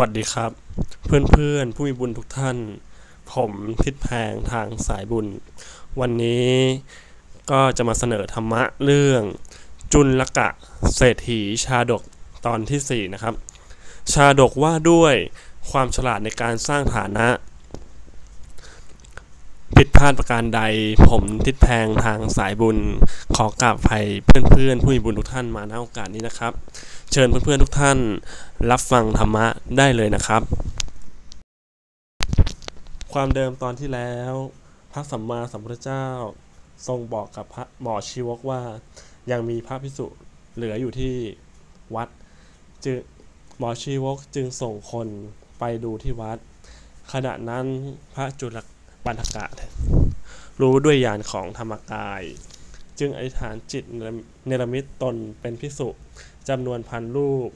วัสดีครับ เพื่อนๆ ผู้มีบุญทุกท่าน ผมทิดแพงทางสายบุญ วันนี้ก็จะมาเสนอธรรมะเรื่อง จุลกะเศรษฐีชาดกตอนที่ 4 นะครับ ชาดกว่าด้วยความฉลาดในการสร้างฐานะ ผิดพลาดประการใด ผมทิดแพงทางสายบุญ ขอกราบภัยเพื่อนๆ ผู้มีบุญทุกท่านมาณโอกาสนี้นะครับ เชิญเพื่อนๆทุกท่านรับฟังธรรมะได้เลยนะครับ ความเดิมตอนที่แล้ว พระสัมมาสัมพุทธเจ้า ทรงบอกกับพระหมอชีวกว่า ยังมีพระพิสุเหลืออยู่ที่วัดจึงหมอชีวกจึงส่งคนไปดูที่วัด ขณะนั้นพระจุล ปันธกะ รู้ด้วยญาณของธรรมกาย จึงอธิษฐานจิตเนรมิตตนเป็นพิสุจำนวนพันรูป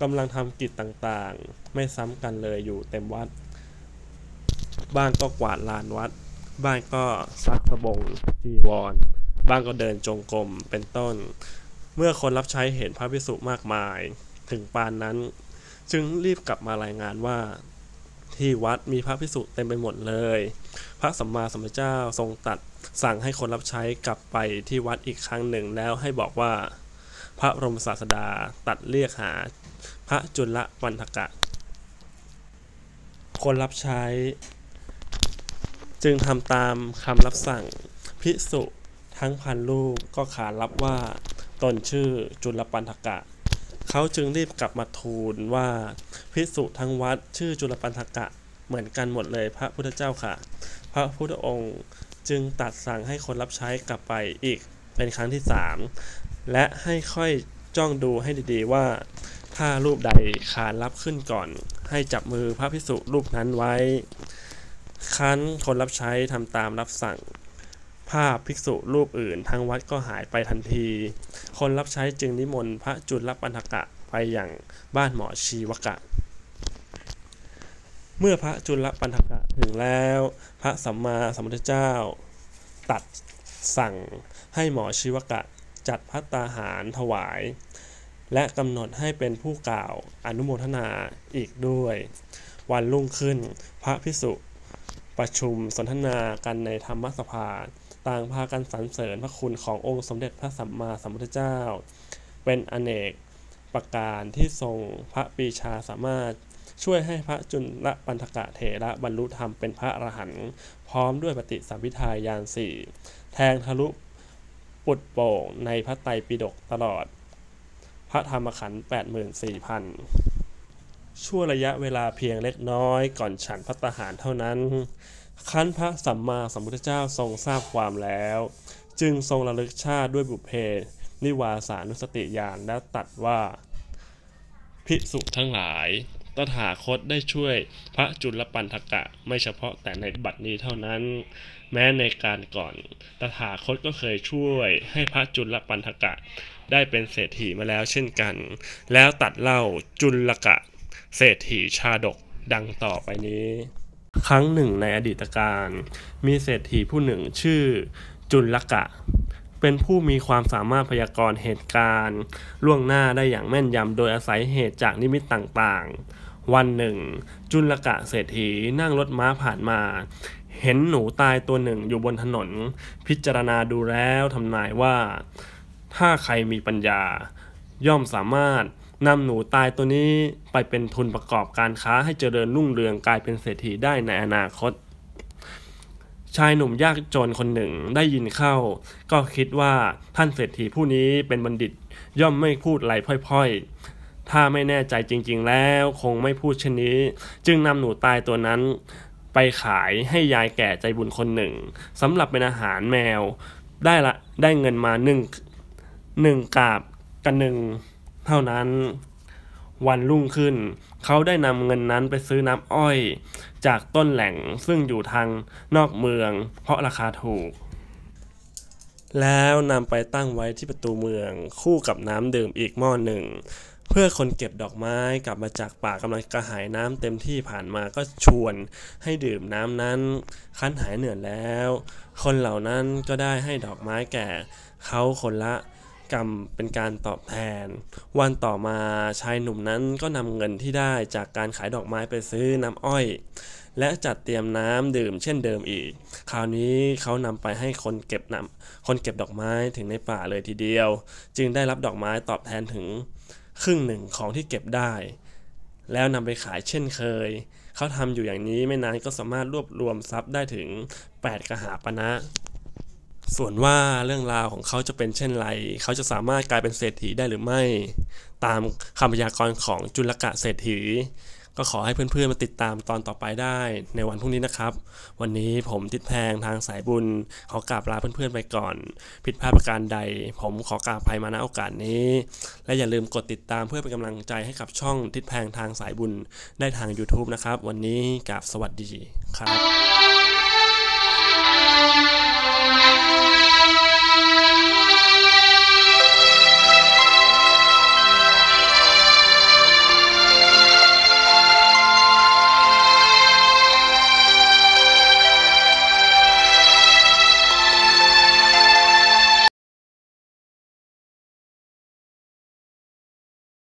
กำลังทำกิจต่างๆ ไม่ซ้ำกันเลยอยู่เต็มวัด บ้างก็กวาดลานวัด บ้างก็ซักสบงจีวร บ้างก็เดินจงกรมเป็นต้น เมื่อคนรับใช้เห็นพระพิสุมากมาย ถึงปานนั้น จึงรีบกลับมารายงานว่า ที่วัดมีพระพิสุเต็มไปหมดเลย พระสัมมาสัมพุทธเจ้าทรงตัดสั่งให้คนรับใช้กลับไปที่วัดอีกครั้งหนึ่งแล้วให้บอกว่า พระรมศาสดาตัดเรียกหา พระจุลปันธกะ คนรับใช้ จึงทำตามคำรับสั่งพิสุทั้งพันลูกก็ขานรับว่าตนชื่อจุลปันธกะ เขาจึงรีบกลับมาทูลว่าพิสุทั้งวัดชื่อจุลปันธกะเหมือนกันหมดเลยพระพุทธเจ้าค่ะ พระพุทธองค์จึงตัดสั่งให้คนรับใช้กลับไปอีกเป็นครั้งที่สามและให้ค่อยจ้องดูให้ดีๆว่า ถ้ารูปใดขานรับขึ้นก่อน ให้จับมือพระพิสุรูปนั้นไว้คั้นคนรับใช้ทำตามรับสั่ง ภาพภิกษุรูปอื่นทางวัดก็หายไปทันที คนรับใช้จึงนิมนต์พระจุลปันธกะไปอย่างบ้านหมอชีวกะ เมื่อพระจุลปันธกะถึงแล้ว พระสัมมาสัมพุทธเจ้า ตัดสั่งให้หมอชีวกะจัดพัตตาหารถวาย และกำหนดให้เป็นผู้กล่าวอนุโมทนาอีกด้วย วันรุ่งขึ้นพระพิสุประชุมสนทนากันในธรรมสภา ต่างพากันสรรเสริญพระคุณขององค์สมเด็จพระสัมมาสัมพุทธเจ้า เป็นอเนกประการที่ทรงพระปีชาสามารถช่วยให้พระจุลปันธกะเถระบรรลุธรรมเป็นพระอรหันต์พร้อมด้วยปฏิสัมพิทายานสี่แทงทะลุปุดโป่งในพระไตรปิฎกตลอด พระธรรมขันธ์84,000 ชั่วระยะเวลาเพียงเล็กน้อยก่อนฉันพัตหารเท่านั้น คั้นพระสัมมาสัมพุทธเจ้าทรงทราบความแล้ว จึงทรงระลึกชาติด้วยบุพเพนิวาสานุสติญาณและตัดว่า ภิกษุทั้งหลาย ตถาคตได้ช่วยพระจุลปันธกะ ไม่เฉพาะแต่ในบัดนี้เท่านั้น แม้ในการก่อน ตถาคตก็เคยช่วยให้พระจุลปันธกะ ได้เป็นเศรษฐีมาแล้วเช่นกัน แล้วตัดเล่าจุลกะ เศรษฐีชาดกดังต่อไปนี้ ครั้งหนึ่งในอดีตการ มีเศรษฐีผู้หนึ่งชื่อ จุลกะ เป็นผู้มีความสามารถพยากรณ์เหตุการณ์ ล่วงหน้าได้อย่างแม่นยำโดยอาศัยเหตุจากนิมิตต่างๆ วันหนึ่ง จุลกะเศรษฐีนั่งรถม้าผ่านมา เห็นหนูตายตัวหนึ่งอยู่บนถนน พิจารณาดูแล้วทำนายว่า ถ้าใครมีปัญญา ย่อมสามารถ นำหนูตายตัวนี้ไปเป็นทุนประกอบการค้าให้เจริญรุ่งเรืองกลายเป็นเศรษฐีได้ในอนาคต ชายหนุ่มยากจนคนหนึ่งได้ยินเข้า ก็คิดว่าท่านเศรษฐีผู้นี้เป็นบัณฑิตย่อมไม่พูดไรพร่อยๆ ถ้าไม่แน่ใจจริง ๆ แล้วคงไม่พูดเช่นนี้ จึงนำหนูตายตัวนั้น ไปขายให้ยายแก่ใจบุญคนหนึ่งสำหรับเป็นอาหารแมว ได้ละได้เงินมาหนึ่งหนึ่งกาบกันหนึ่ง เท่านั้น วันรุ่งขึ้น เขาได้นำเงินนั้นไปซื้อน้ำอ้อย จากต้นแหล่งซึ่งอยู่ทางนอกเมือง เพราะราคาถูก แล้วนำไปตั้งไว้ที่ประตูเมือง คู่กับน้ำดื่มอีกหม้อหนึ่งเพื่อคนเก็บดอกไม้กลับมาจากป่ากำลังกระหายน้ำเต็มที่ผ่านมาก็ชวนให้ดื่มน้ำนั้น คั้นหายเหนื่อยแล้ว คนเหล่านั้นก็ได้ให้ดอกไม้แก่เขาคนละ กรรมเป็นการตอบแทน วันต่อมาชายหนุ่มนั้นก็นำเงินที่ได้จากการขายดอกไม้ไปซื้อน้ำอ้อย และจัดเตรียมน้ำดื่มเช่นเดิมอีก คราวนี้เขานำไปให้คนเก็บน้ำคนเก็บดอกไม้ถึงในป่าเลยทีเดียว จึงได้รับดอกไม้ตอบแทนถึงครึ่งหนึ่งของที่เก็บได้ แล้วนำไปขายเช่นเคย เขาทำอยู่อย่างนี้ไม่นานก็สามารถรวบรวมทรัพย์ได้ถึง 8 กหาปณะ ส่วนว่าเรื่องราวของเขาจะเป็นเช่นไร เขาจะสามารถกลายเป็นเศรษฐีได้หรือไม่ ตามคำพยากรณ์ของจุลกะเศรษฐี ก็ขอให้เพื่อนๆมาติดตามตอนต่อไปได้ในวันพรุ่งนี้นะครับ วันนี้ผมติดแพงทางสายบุญ ขอกราบลาเพื่อนๆไปก่อน ผิดพลาดประการใด ผมขอกราบภัยมาณโอกาสนี้ และอย่าลืมกดติดตามเพื่อเป็นกำลังใจให้กับช่องทิศแพงทางสายบุญได้ทาง YouTube นะครับ วันนี้กราบสวัสดีครับ